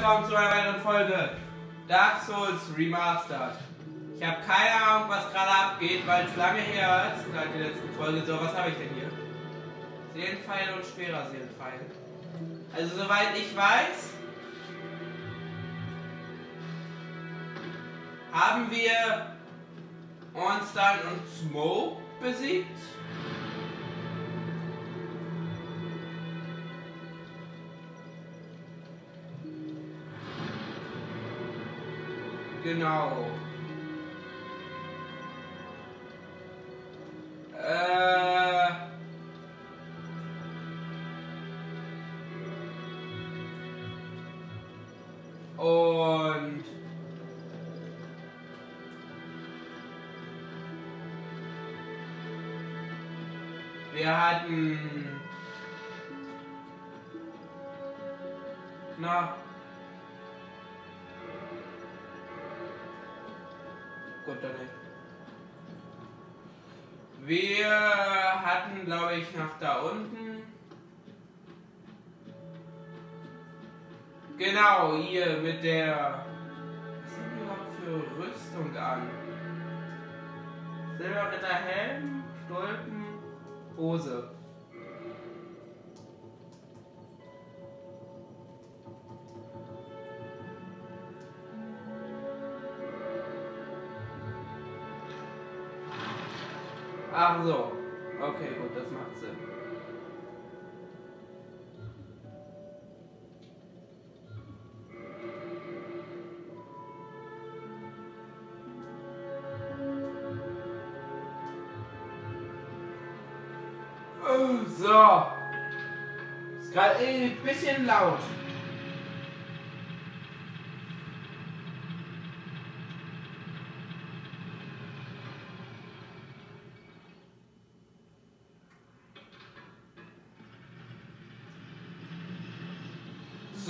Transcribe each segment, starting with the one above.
willkommen zu einer weiteren Folge Dark Souls Remastered. Ich habe keine Ahnung, was gerade abgeht, weil es lange her ist, seit der letzten Folge. So, was habe ich denn hier? Seelenpfeil und schwerer Seelenpfeil. Also, soweit ich weiß, haben wir Ornstein und Smoke besiegt. Genau. Äh. Und wir hatten na Gut, nicht. Wir hatten, glaube ich, nach da unten. Genau, hier mit der. Was sind die überhaupt für Rüstung an? Silberritter Helm, Stulpen, Hose. Ach so. Okay, gut, das macht Sinn. So. Ist gerade ein bisschen laut.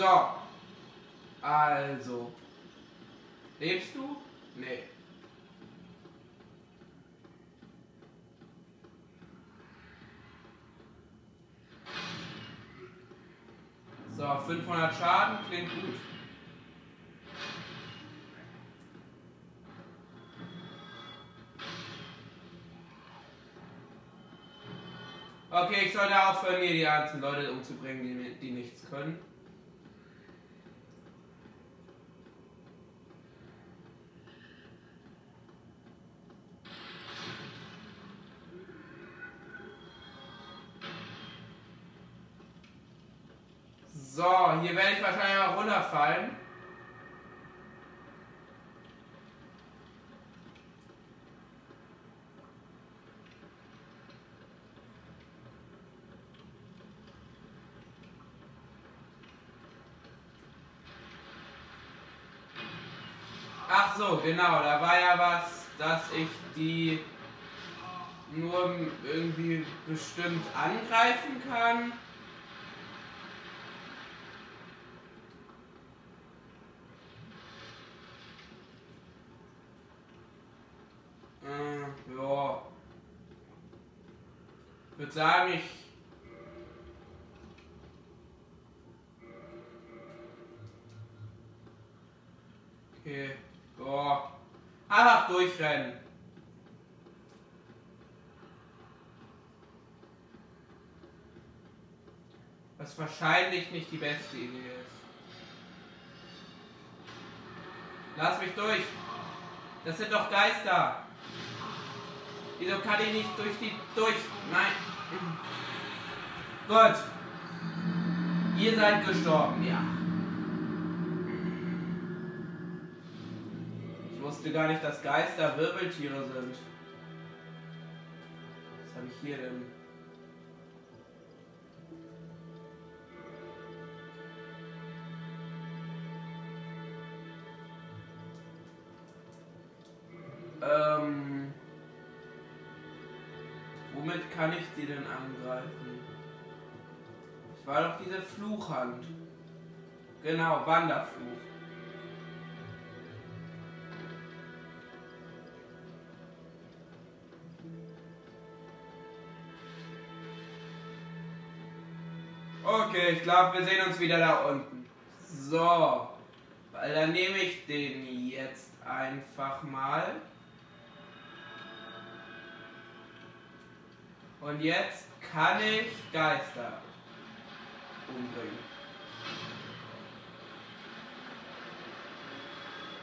So. Also. Lebst du? Nee. So, 500 Schaden klingt gut. Okay, ich sollte aufhören, hier die ganzen Leute umzubringen, die, die nichts können. Runterfallen. Ach so, genau, da war ja was, dass ich die nur irgendwie bestimmt angreifen kann. Äh, ja. Ich würde sagen, ich. Okay. Ja. Einfach durchrennen. Was wahrscheinlich nicht die beste Idee ist. Lass mich durch. Das sind doch Geister. Wieso kann ich nicht durch die... durch... Nein. Gut. Ihr seid gestorben, ja. Ich wusste gar nicht, dass Geister Wirbeltiere sind. Was habe ich hier denn? Womit kann ich sie denn angreifen? Es war doch diese Fluchhand. Genau, Wanderfluch. Okay, ich glaube, wir sehen uns wieder da unten. So. Weil dann nehme ich den jetzt einfach mal. Und jetzt kann ich Geister umbringen.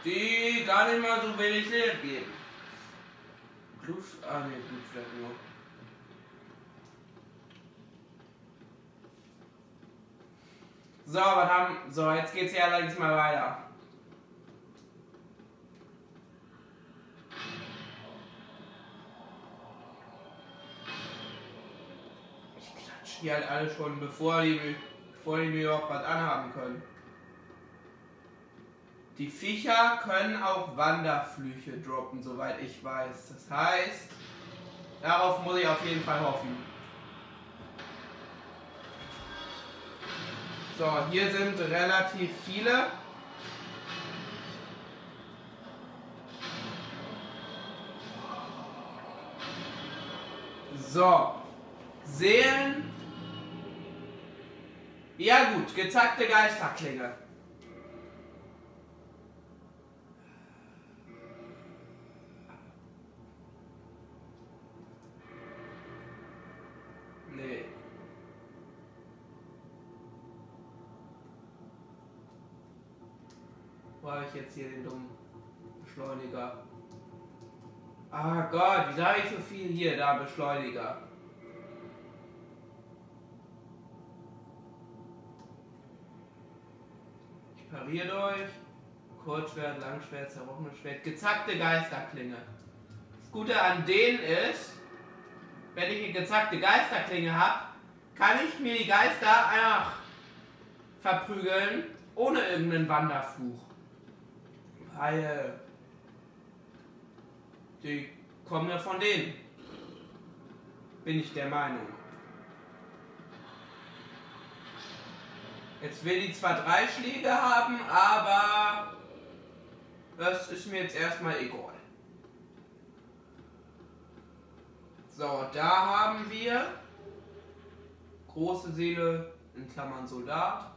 Die gar nicht mal so wenig Leben geben. Blut, ah ne, Blutfleck nur. So, was haben. So, jetzt geht's ja allerdings mal weiter. Die halt alle schon, bevor die, bevor die überhaupt was anhaben können. Die Viecher können auch Wanderflüche droppen, soweit ich weiß. Das heißt, darauf muss ich auf jeden Fall hoffen. So, hier sind relativ viele. So. Seelen. Ja gut, gezackte Geisterklinge. Nee. Wo habe ich jetzt hier den dummen Beschleuniger? Ah Gott, wieso habe ich so viel hier? Da, Beschleuniger. Pariere durch. Kurzschwert, Langschwert, zerbrochenes Schwert, gezackte Geisterklinge. Das Gute an denen ist, wenn ich eine gezackte Geisterklinge habe, kann ich mir die Geister einfach verprügeln, ohne irgendeinen Wanderfluch. Weil die kommen ja von denen. Bin ich der Meinung. Jetzt will die zwar drei Schläge haben, aber das ist mir jetzt erstmal egal. So, da haben wir große Seele in Klammern Soldat.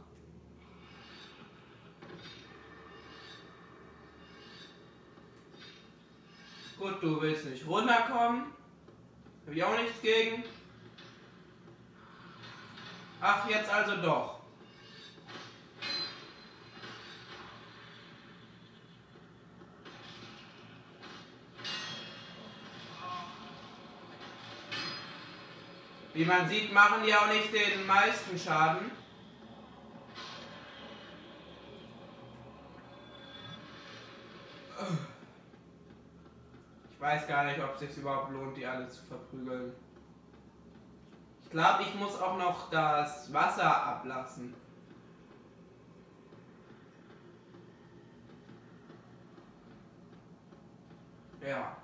Gut, du willst nicht runterkommen. Habe ich auch nichts gegen. Ach, jetzt also doch. Wie man sieht, machen die auch nicht den meisten Schaden. Ich weiß gar nicht, ob es sich überhaupt lohnt, die alle zu verprügeln. Ich glaube, ich muss auch noch das Wasser ablassen. Ja.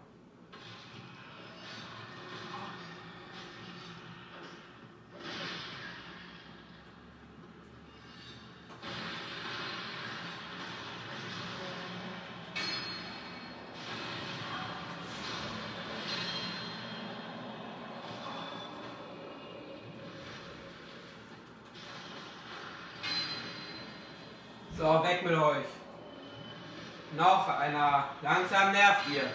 So, weg mit euch. Noch einer. Langsam nervt ihr.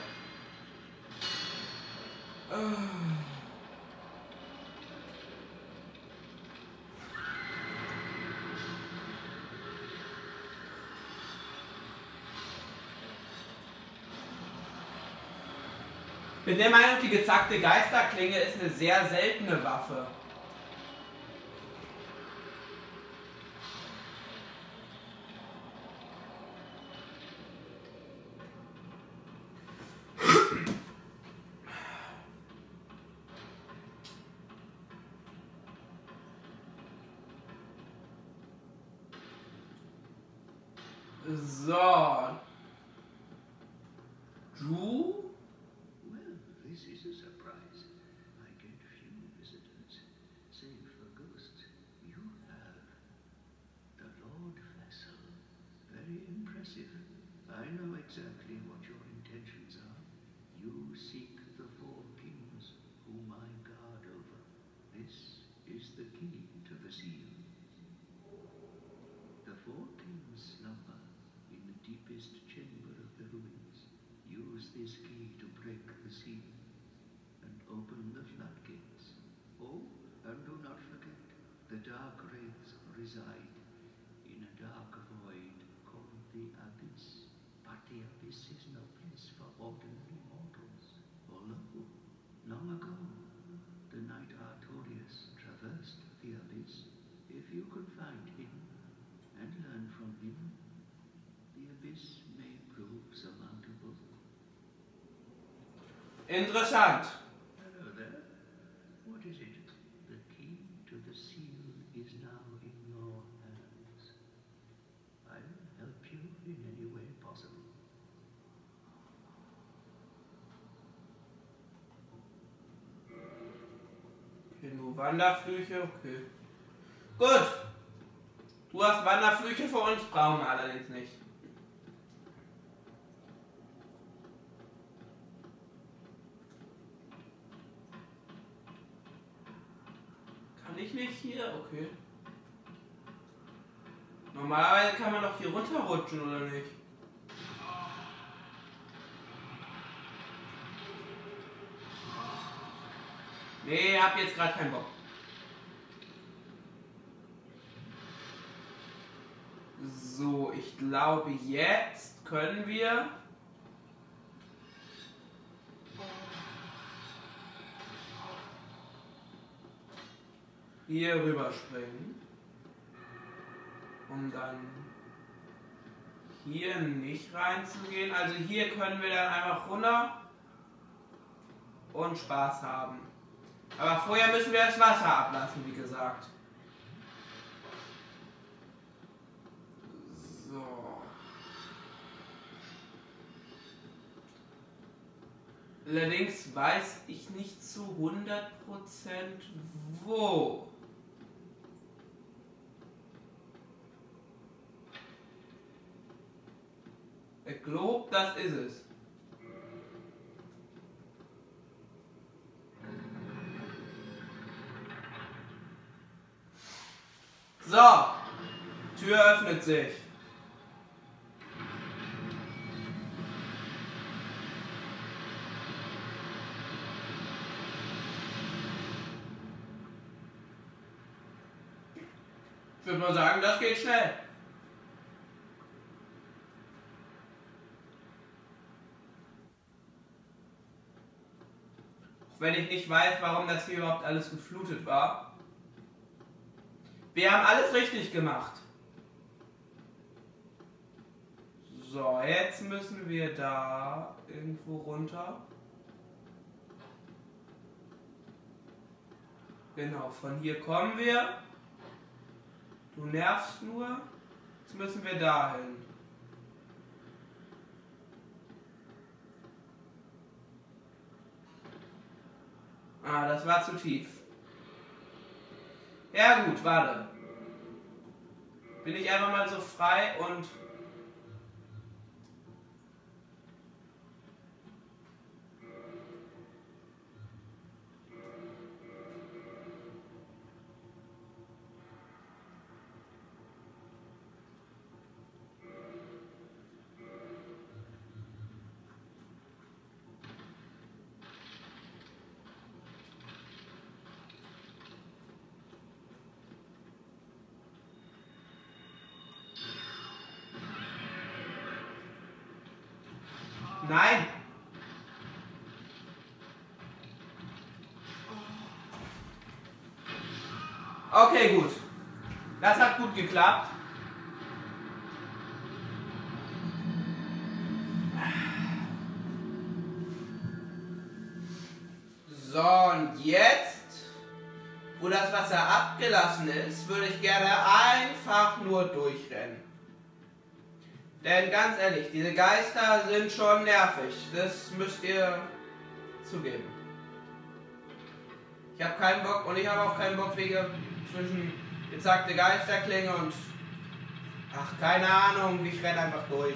Bin der Meinung, die gezackte Geisterklinge ist eine sehr seltene Waffe. Break the seal and open the floodgates. Oh, and do not forget, the dark wraiths reside in a dark void called the Abyss. But the Abyss is no place for ordinary mortals. For lo, long ago, Okay, nur Wanderflüche, okay. Gut. Du hast Wanderflüche für uns, brauchen wir allerdings nicht. Nicht hier? Okay. Normalerweise kann man doch hier runterrutschen, oder nicht? Nee, hab jetzt gerade keinen Bock. So, ich glaube, jetzt können wir. Hier rüber springen. Um dann hier nicht reinzugehen. Also hier können wir dann einfach runter und Spaß haben. Aber vorher müssen wir das Wasser ablassen, wie gesagt. So. Allerdings weiß ich nicht zu 100% wo. Ich glaube, das ist es. So, Tür öffnet sich. Ich würde mal sagen, das geht schnell. Wenn ich nicht weiß, warum das hier überhaupt alles geflutet war. Wir haben alles richtig gemacht. So, jetzt müssen wir da irgendwo runter. Genau, von hier kommen wir. Du nervst nur. Jetzt müssen wir dahin. Ah, das war zu tief. Ja gut, warte. Bin ich einfach mal so frei und... gut geklappt. So, und jetzt, wo das Wasser abgelassen ist, würde ich gerne einfach nur durchrennen. Denn ganz ehrlich, diese Geister sind schon nervig. Das müsst ihr zugeben. Ich habe keinen Bock und ich habe auch keinen Bock wegen zwischen gezagte Geisterklinge und ach keine Ahnung, ich renne einfach durch.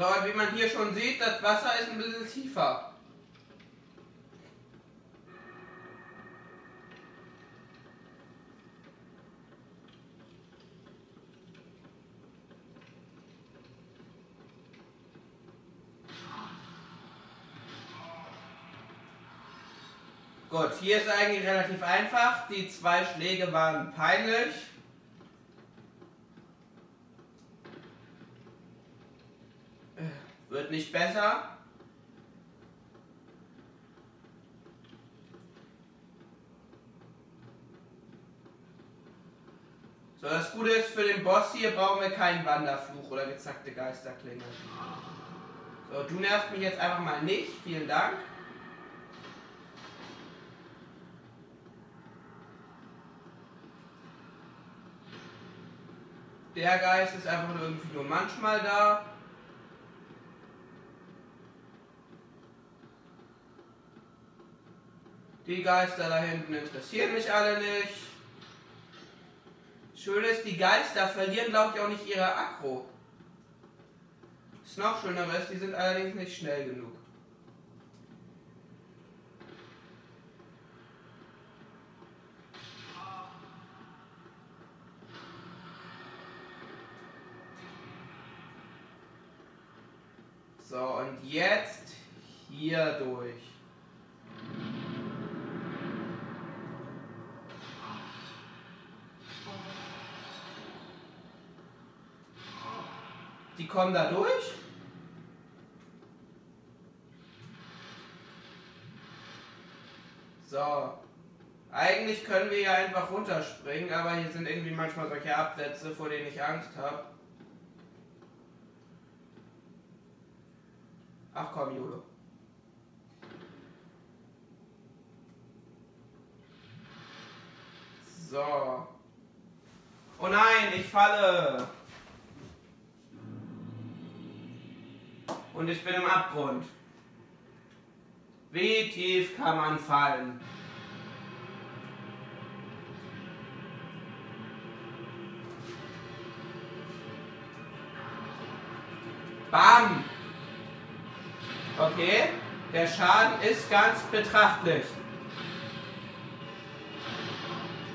So, und wie man hier schon sieht, das Wasser ist ein bisschen tiefer. Gut, hier ist eigentlich relativ einfach. Die zwei Schläge waren peinlich. Besser. So, das Gute ist, für den Boss hier brauchen wir keinen Wanderfluch oder gezackte Geisterklinge. So, du nervst mich jetzt einfach mal nicht. Vielen Dank. Der Geist ist einfach nur irgendwie nur manchmal da. Die Geister da hinten interessieren mich alle nicht. Schön ist, die Geister verlieren, glaube ich, auch nicht ihre Akro. Das noch schöner ist, die sind allerdings nicht schnell genug. So, und jetzt hier durch. Die kommen da durch? So. Eigentlich können wir ja einfach runterspringen, aber hier sind irgendwie manchmal solche Absätze, vor denen ich Angst habe. Ach komm, Jule. So. Oh nein, ich falle. Und ich bin im Abgrund. Wie tief kann man fallen? Bam! Okay, der Schaden ist ganz betrachtlich.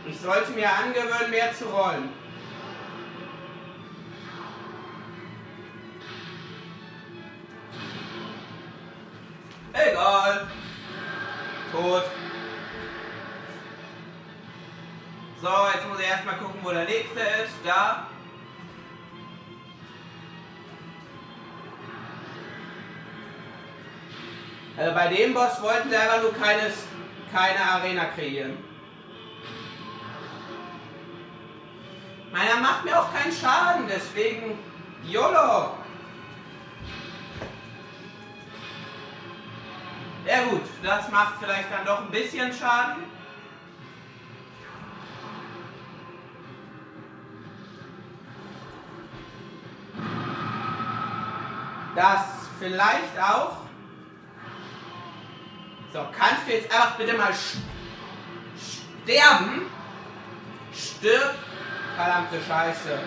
Ich sollte mir angewöhnen, mehr zu rollen. Egal. Tot. So, jetzt muss ich erstmal gucken, wo der nächste ist. Da. Also bei dem Boss wollten sie einfach nur keines, keine Arena kreieren. Meiner macht mir auch keinen Schaden, deswegen YOLO. Ja gut, das macht vielleicht dann doch ein bisschen Schaden. Das vielleicht auch. So, kannst du jetzt einfach bitte mal sterben? Stirb, verdammte Scheiße.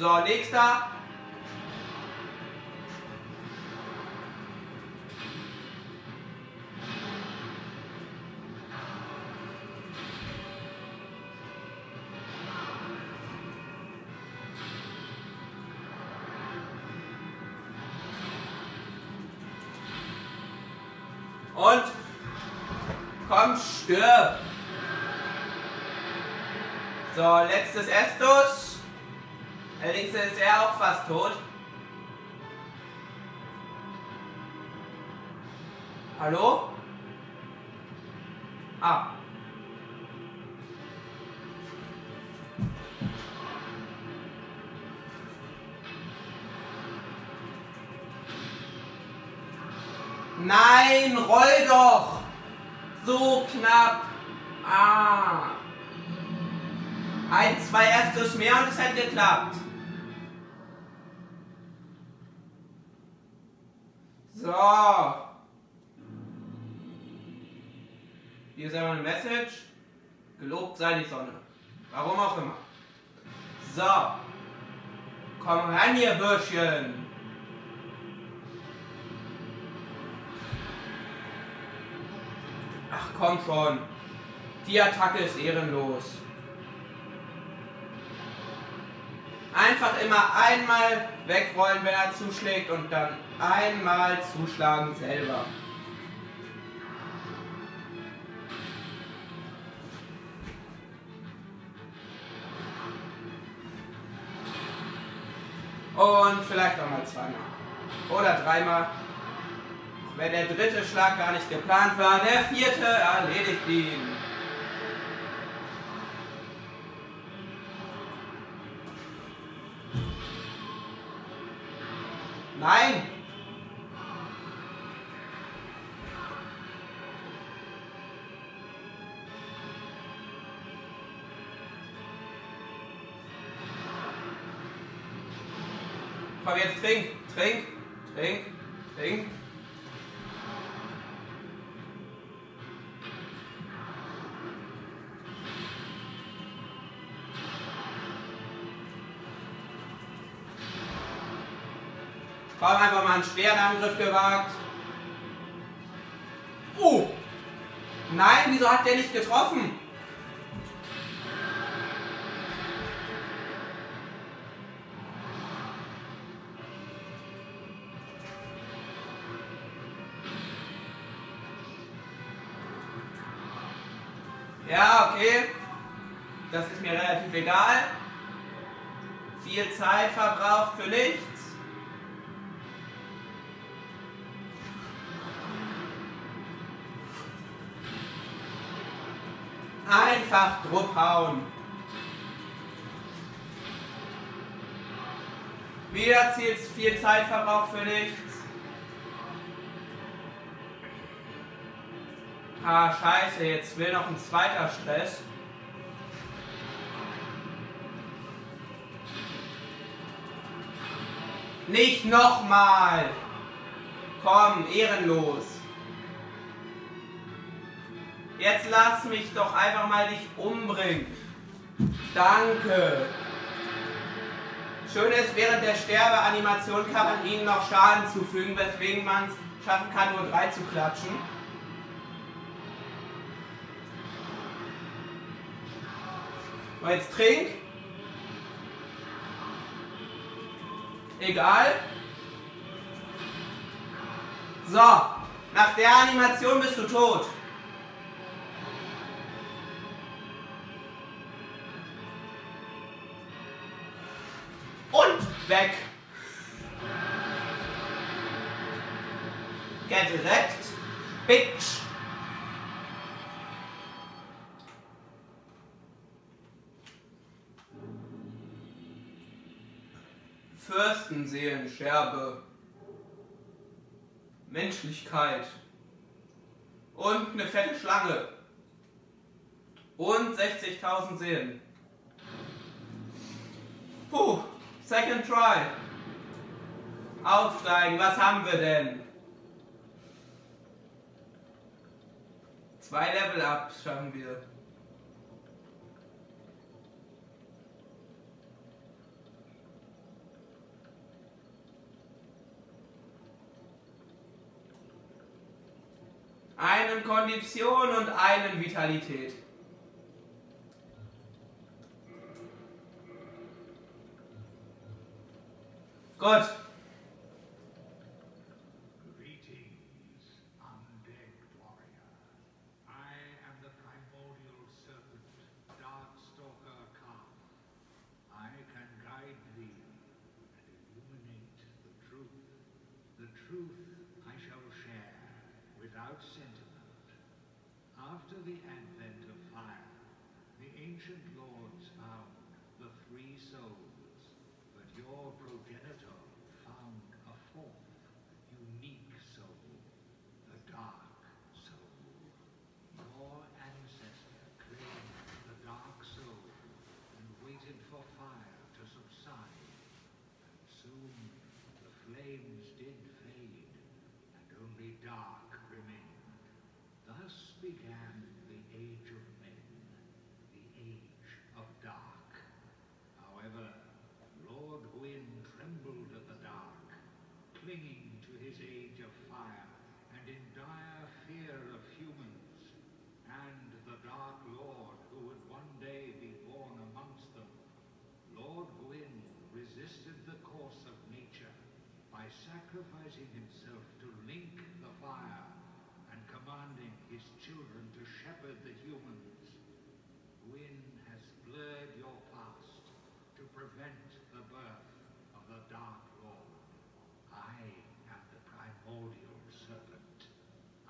So, nächster. Tot. Hallo? Ah. Nein, roll doch! So knapp. Ah. Ein, zwei erstes mehr und es hat geklappt. So. Hier ist einmal eine Message. Gelobt sei die Sonne. Warum auch immer. So. Komm ran, ihr Bürschchen. Ach komm schon. Die Attacke ist ehrenlos. Einfach immer einmal wegrollen, wenn er zuschlägt und dann einmal zuschlagen selber. Und vielleicht auch mal zweimal. Oder dreimal. Wenn der dritte Schlag gar nicht geplant war, der vierte erledigt ihn. Angriff gewagt. Oh! Nein, wieso hat der nicht getroffen? Ja, okay. Das ist mir relativ egal. Viel Zeit verbraucht für nichts. Einfach Druck hauen. Wieder viel Zeitverbrauch für nichts. Ah, scheiße, jetzt will noch ein zweiter Stress. Nicht nochmal! Komm, ehrenlos. Jetzt lass mich doch einfach mal dich umbringen. Danke. Schön ist, während der Sterbeanimation kann man ihnen noch Schaden zufügen, weswegen man es schaffen kann, nur drei zu klatschen. So, jetzt trink. Egal. So, nach der Animation bist du tot. Weg. Get wrecked, bitch. Fürstenseelen, Scherbe, Menschlichkeit und eine fette Schlange und 60.000 Seelen. Puh, second try. Aufsteigen, was haben wir denn? Zwei Level Ups schaffen wir. einen Kondition und einen Vitalität. The primordial serpent d.stoker.com I can guide thee to illuminate the truth. The truth i shall share without sentiment. After the advent of fire the ancient lords found the three souls, but your progenitor found a fourth, unique soul, the dark soul. Your ancestor claimed the dark soul and waited for fire to subside. And soon the flames did fade, and only dark remained. Thus began the Age of Men, the Age of Dark. However, Lord Gwyn trembled at the dark, clinging to his age of fire and in dire fear of humans and the Dark Lord who would one day be born amongst them. Lord Gwyn resisted the course of nature by sacrificing himself to link the fire and commanding his children to shepherd the humans. Gwyn has blurred your past to prevent the birth of the Dark Lord. I am the primordial serpent.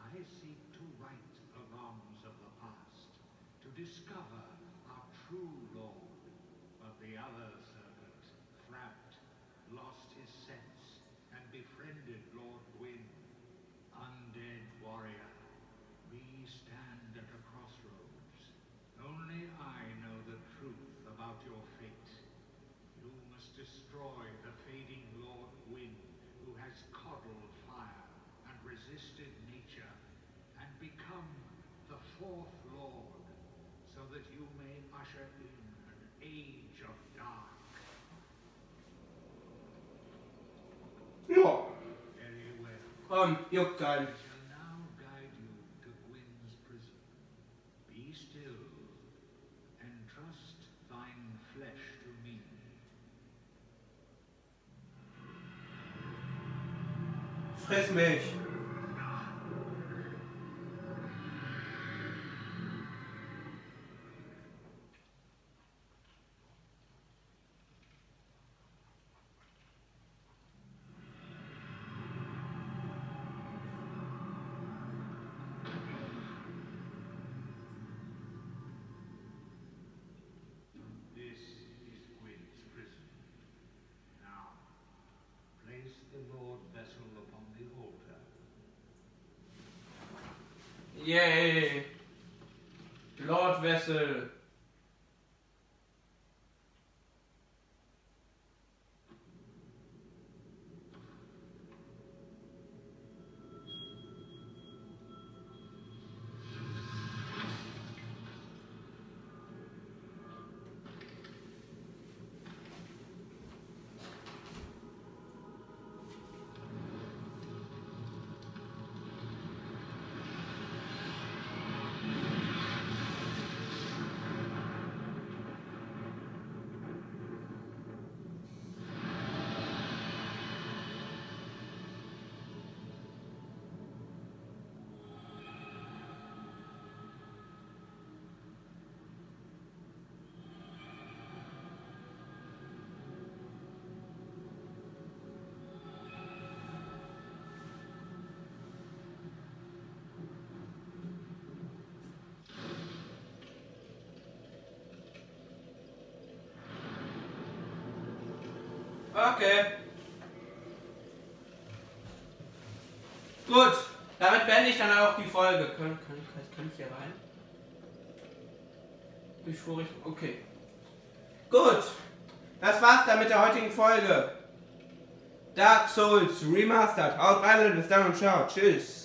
I seek to right the wrongs of the past, to discover our true Lord. But the other serpent, Frapt, lost his sense and befriended Lord Gwyn. Undead warrior, we stand at a crossroads. Only I know the truth about your fate. You must destroy the fading Lord Gwyn, who has coddled fire and resisted nature, and become the fourth Lord, so that you may usher in an age of dark. Ja, Very well. komm, juckt keinen. recentemente. Yay. Lord Wessel. Okay. Gut, damit beende ich dann auch die Folge. Kann, kann, kann, ich hier rein? Durch Vorrichtung. Okay. Gut. Das war's dann mit der heutigen Folge. Dark Souls Remastered. Haut rein. Bis dann und ciao. Tschüss.